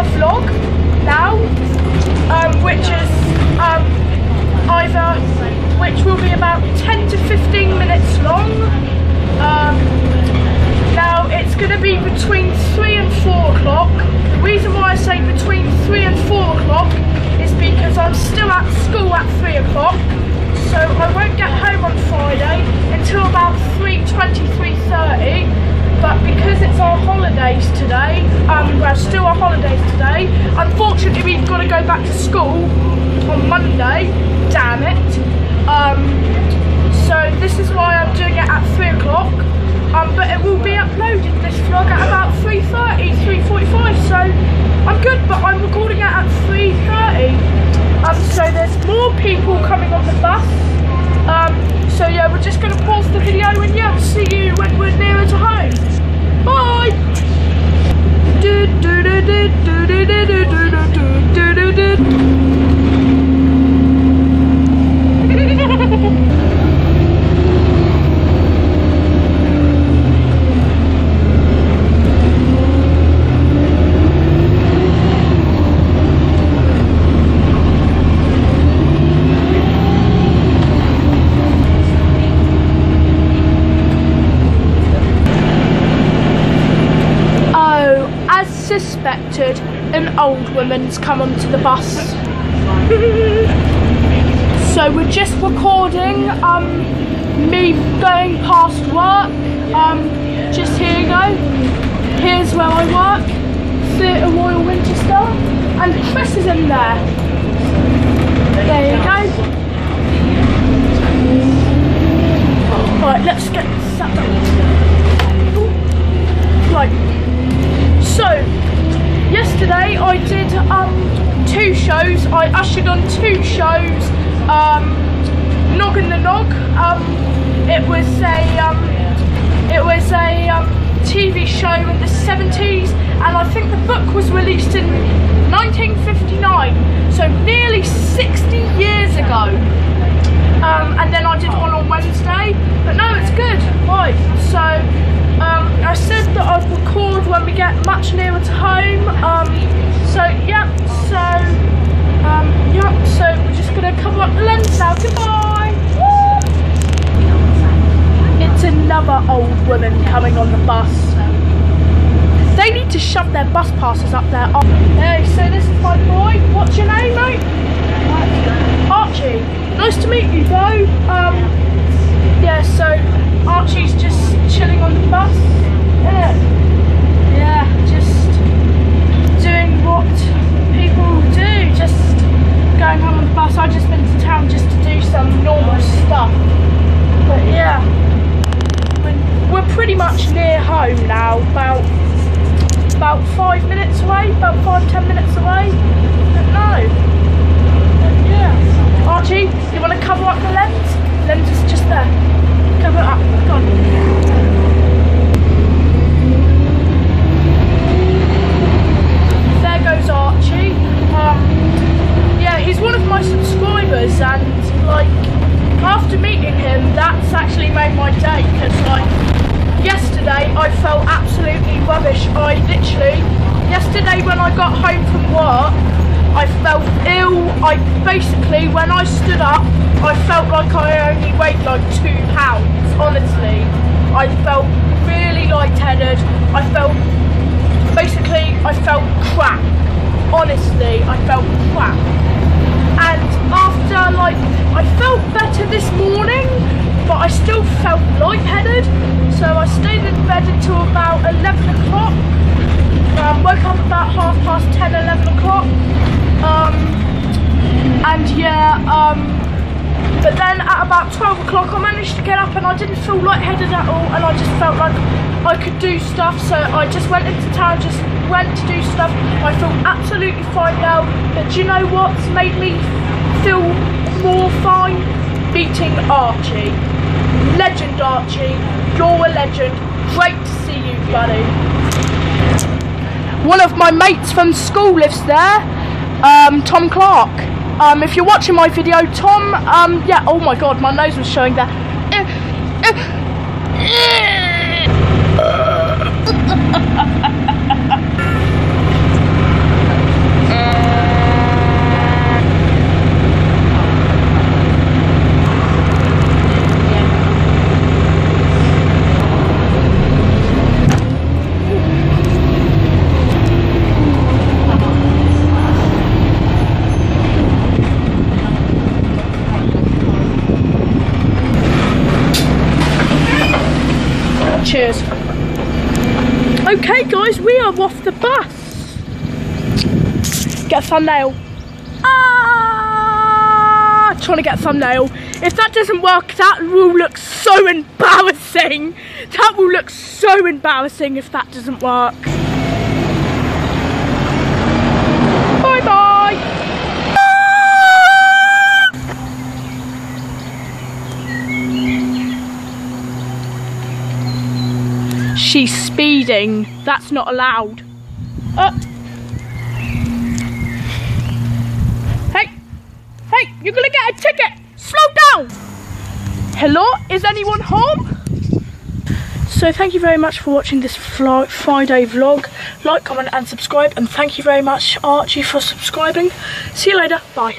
a vlog now, um, which is um, either, which will be about 10 to 15 minutes long. Um, now it's going to be between 3 and 4 o'clock. The reason why I say between 3 and 4 o'clock is because I'm still at school at 3 o'clock. So I won't get home on Friday until about 3.20 holidays today, um, well, still our holidays today, unfortunately we've got to go back to school on Monday, damn it. Um, so this is why I'm doing it at 3 o'clock, um, but it will be uploaded, this vlog, at about 3.30, 3.45, so I'm good, but I'm recording it at 3.30. Um, so there's more people coming on the bus. Um, so yeah, we're just going to pause the video and yeah, see you when we're nearer to home. Bye! Old woman's come onto the bus. so we're just recording um, me going past work. Um, just here you go. Here's where I work. Theatre Royal Winchester. And Chris is in there. There you go. I did um, two shows. I ushered on two shows. Um, Noggin the Nog. Um, it was a um, it was a um, TV show in the 70s, and I think the book was released in 1959, so nearly 60 years ago. Um, and then I did one on Wednesday, but no, it's good. Right, so um, I said that I'd record when we get much nearer to home. Um, so, yeah, so, um, yeah, so we're just going to cover up the lens now. Goodbye. It's another old woman coming on the bus. They need to shove their bus passes up there. Oh, hey, so this is my boy. What's your name, mate? Archie. Nice to meet you, bro. Um, yeah, so Archie's just chilling on the bus. Yeah, yeah just doing what people do, just going home on the bus. I've just been to town just to do some normal stuff. But yeah, we're pretty much near home now, about about five minutes away, about five, ten minutes away. No. Yeah. Archie, you want to cover up the lens? Lens is just there. Cover it up. Go on. goes Archie. Um, yeah, he's one of my subscribers and like after meeting him that's actually made my day because like yesterday I felt absolutely rubbish. I literally, yesterday when I got home from work I felt ill. I basically, when I stood up, I felt like I only weighed like two pounds, honestly. I felt really light-headed. I felt basically I felt crap. Honestly, I felt crap. Past 10, 11 o'clock. Um, and yeah, um, but then at about 12 o'clock I managed to get up and I didn't feel lightheaded at all and I just felt like I could do stuff so I just went into town, just went to do stuff. I feel absolutely fine now but you know what's made me feel more fine? Beating Archie. Legend Archie, you're a legend. Great to see you buddy. One of my mates from school lives there, um, Tom Clark. Um, if you're watching my video, Tom, um, yeah, oh my god, my nose was showing there. Cheers. Okay guys, we are off the bus. Get a thumbnail. Ah, trying to get a thumbnail. If that doesn't work, that will look so embarrassing. That will look so embarrassing if that doesn't work. She's speeding. That's not allowed. Uh. Hey, hey, you're gonna get a ticket. Slow down. Hello, is anyone home? So thank you very much for watching this Friday vlog. Like, comment and subscribe and thank you very much Archie for subscribing. See you later, bye.